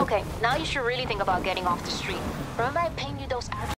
Okay, now you should really think about getting off the street. Remember I paid you those...